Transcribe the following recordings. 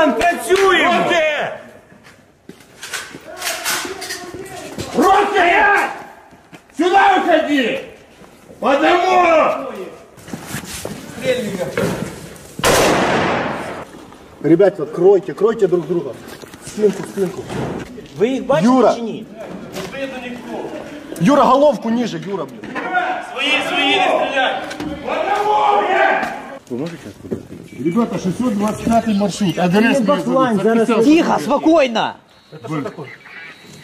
Іван, працюємо! Руки! Руки! Сюда уходи! Потому! Ребята, кройте, кройте друг друга. Спинку, спинку. Ви їх бачите Юра. чи ні? Юра, головку ниже, Юра, блин. Свои, свои, не стрелять! Потому, Ребята, 625 маршрут. Адрес мне Тихо, спокійно!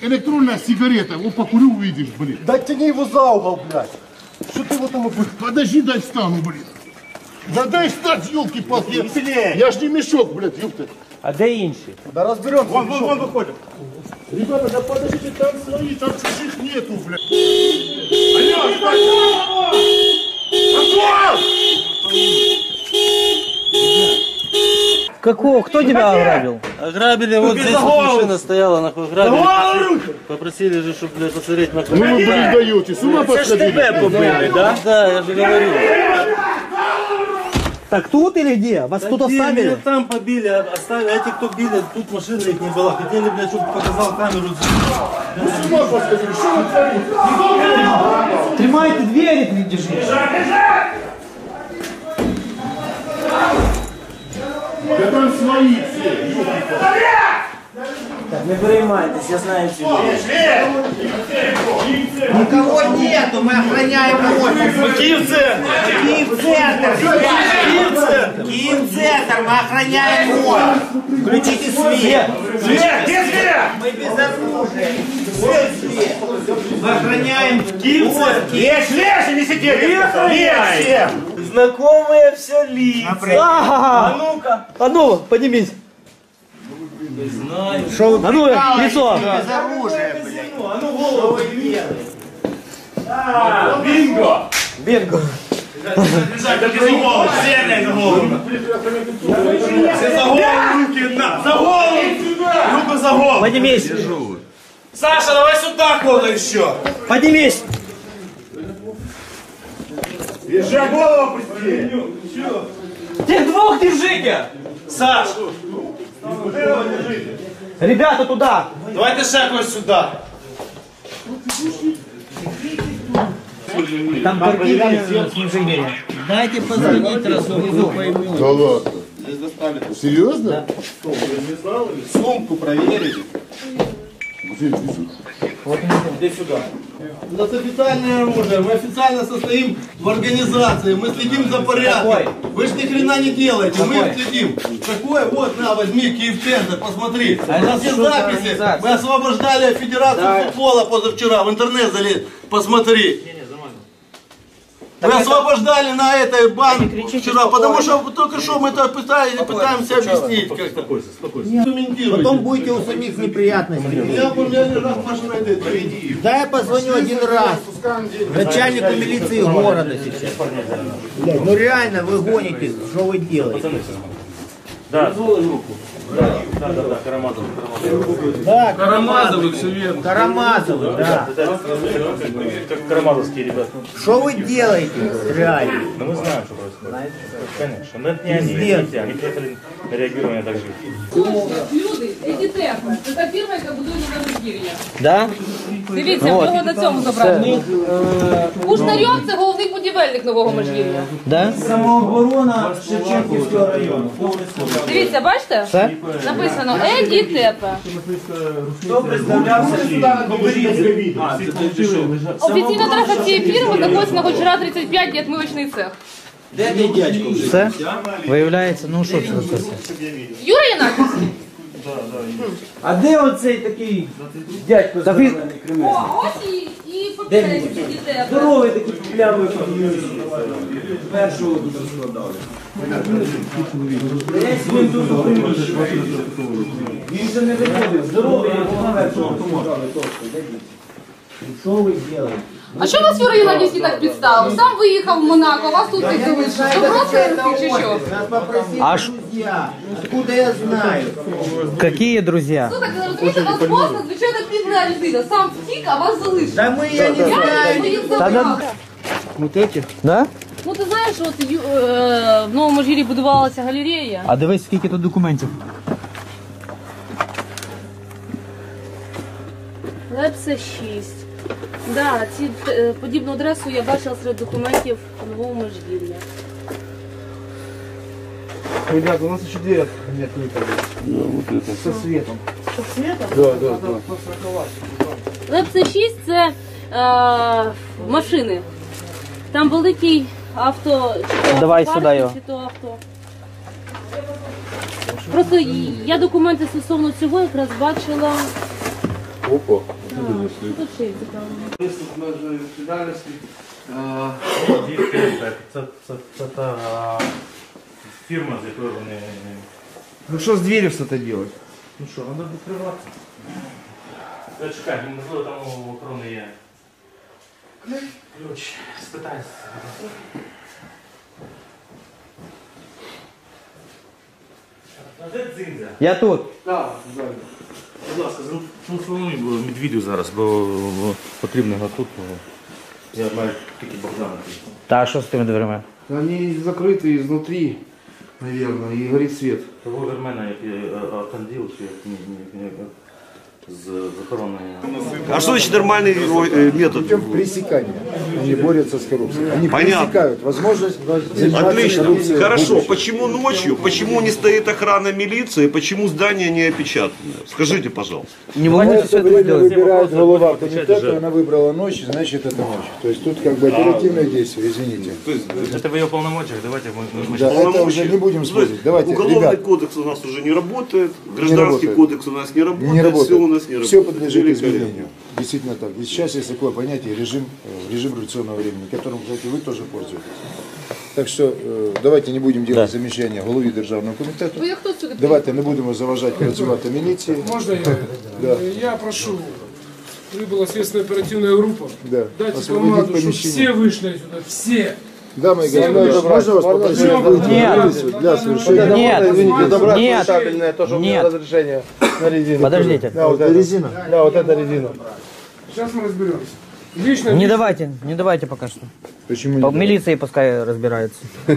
Электронная сигарета, вот покурю, увидишь, блин. Да тяни его за угол, блядь. Что ты вот ему... Подожди, дай встану, блин. Да дай встать, елки-палки. Я, я ж не мешок, блядь, ёпта. А де інші? Да разберемся. Вон, вон, вон выходит. Ребята, да подождите, там свои, там чужих нету, блядь. Алло, Какого? Кто тебя ограбил? Ограбили, вот здесь за вот голову! машина стояла, нахуй, ограбили. Попросили же, чтобы, блядь, посмотреть на Ну вы, даете, с ума Це ж тебе посходили. побили, да? Да, я же говорю. Так тут или где? Вас тут Где меня оставили? там побили, а оставили, эти, кто били, тут машины их не было. Хотели, блядь, чтобы показал камеру. С ума посходили, что вы творите? Тримайте двері, ти держи. Да там свои все. Так, не переймайтесь, я знаю ці. Никого нету, мы охраняем офис. Киев-центр. Киев-центр, мы охраняем офис. Включите свет. Свет! Где свет? Мы без оружия. Вот свет. Мы охраняем Киевцы! Есть лес, не сидели! Есть всем! Знакомые все лица. А Ага. ну-ка! А ну, поднимись. Шо вы... А ну, лицо. без оружия, блядь. А ну голову! А, Бинго! Бинго. Все за голову руки! на, За голову! Руку за голову! Поднимись. Саша, давай сюда кого-то еще! Поднимись. Держи голову пусти! Тех двух держите. Саш! Ребята, туда. Давайте ще когось сюди! Там картина снижения. Дайте позвонить Расулу, пойму. Да ладно. Серьезно? Сумку проверили. У нас официальное оружие, мы официально состоим в организации, мы следим за порядком. Какой? Вы же ни хрена не делаете, мы Какой? следим. Какой? Вот, на, возьми Киев-центр, посмотри. А У нас есть записи. Мы освобождали Федерацию футбола позавчера, в интернет залез, посмотри. Мы освобождали на этой банк вчера, потому что только что мы это пытались, пытаемся объяснить как-то. Комментируйте. Потом будете у самих неприятностей. Я бы меня не раз машина этой доведи. Да я позвоню один раз начальнику милиции города сейчас. Блядь, ну реально вы гонитесь, что вы делаете? Да, Карамазовы, все верно. Карамазовы, да. Как карамазовские ребята. Что вы делаете, реально? Но мы знаем, что происходит. Конечно. Но это не они, Пиздец. это не те. Они приехали на реагирование так же. Люди, ЕДТ, це фірма, яка будує нове Межгір'я. Да? Дивіться, в нього на цьому зображено. Кушнарьов це головний будівельник нового Межгір'я. Да? Самооборона Шевченківського району. Дивіться, бачите? Це? Написано ЕДТП. Хто представлявся? Офіційна адреса цієї фірми знаходиться на Гончара 35, є отмивочний цех. Це? Виявляється, ну що це за це? Юра Янаківський? А де оцей такий дядько зелений О, ось і, і попередньо. Здоровий такий популярний першого дуже складали. Десь він тут у. Він вже не виходив. Здоровий, його першого складали. А что вы делаете? А що вас Юра Іванович не так підставив? Сам выехал в Монако, вас тут не дивиться. Що просто руки чи? Нас попросили А ш- друзья. Откуда я знаю? Какие друзья? Слухайте, ви розумієте, вас бос надзвичайно бідна людина. Сам втік, а вас залишив. Да мы, я не Я знаю. їх забрав. Вот эти? Да? Ну ти знаєш, от э, в Новому Жгірі будувалася галерея. А дивись, скільки тут документів. Лепса 6. Да, ці, е, подібну адресу я бачила серед документів в новому межгір'я. Ребята, у нас еще дверь нет не Со светом. Лепсе 6 це е, машини. Там великий авто, чи то Давай автопарк, сюди його. чи то авто. Просто я документи стосовно цього якраз бачила. Опа. Тут ще є цікаво. Виступ межі відповідальності. Е, Це, це, це та фірма, з якою вони... Ну що з дверью что-то делать? Ну що, треба відкриватися. Та чекай, можливо там у охорони є. Ключ, спитай. А де дзиндзя? Я тут. Так, ззаді. Будь ласка, зателефонуй медвідю зараз, бо потрібно його тут. Я маю тільки Богдана. Та що з тими дверима? Они закрыты изнутри, наверное, и горит свет. Того вермена, я автанділ, чи як ні, ні, ні, А что значит нормальный э, метод? Пресекание. Они борются с коррупцией. Они Понятно. пресекают возможность заниматься Отлично. коррупцией в Хорошо. Почему ночью? Почему не стоит охрана милиции? Почему здание не опечатанное? Скажите, пожалуйста. Не В волнуйтесь, это это время выбирает голова комитета, она выбрала ночь, значит это ночь. То есть тут как бы оперативное действие, извините. Це ви його повномочах, давайте ми, ми, ми Да, это уже не будем спорить. Давайте, Уголовный ребят, кодекс у нас уже не работает, гражданский работает. кодекс у нас не работает, не работает. все у нас не работает. Все подлежит Великолепно. изменению. Действительно так. И сейчас есть такое понятие режим, э, режим революционного времени, которым, кстати, вы тоже пользуетесь. Так что э, давайте не будем делать замечания голові державного комітету. Ви хто сюди? Давайте не будемо заважати працювати міліції. Можно я? Я прошу, прибыла следственная оперативная группа. Да. Дайте Освободить команду, чтобы помещение. все вышли отсюда, все. Дамы и господа, можно вас попросить выйти на улицу для совершения? Нет, Извините, забрать нет, табельное, то, что у меня нет. разрешение на резину. Подождите. Да, вот это резина? Да, вот это резина. Сейчас мы разберемся. Лично Не давайте, не давайте пока что. Почему По не? милиции пускай разбирается.